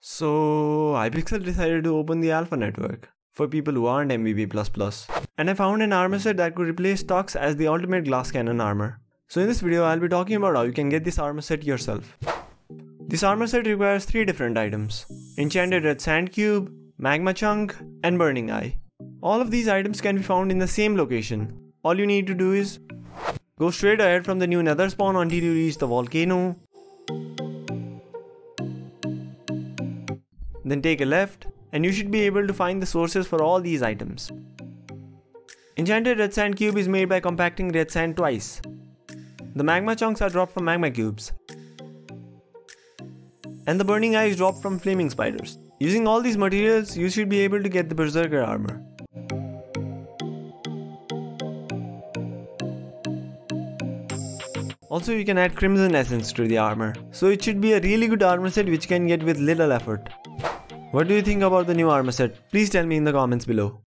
So, Hypixel decided to open the alpha network for people who aren't MVP++. And I found an armor set that could replace Tux as the ultimate glass cannon armor. So in this video, I'll be talking about how you can get this armor set yourself. This armor set requires 3 different items. Enchanted Red Sand Cube, Magma Chunk, and Burning Eye. All of these items can be found in the same location. All you need to do is go straight ahead from the new nether spawn until you reach the volcano, Then take a left and you should be able to find the sources for all these items. Enchanted Red Sand Cube is made by compacting red sand twice. The magma chunks are dropped from magma cubes. And the burning eye is dropped from flaming spiders. Using all these materials, you should be able to get the berserker armor. Also you can add crimson essence to the armor, so it should be a really good armor set which can get with little effort. What do you think about the new armor set? Please tell me in the comments below.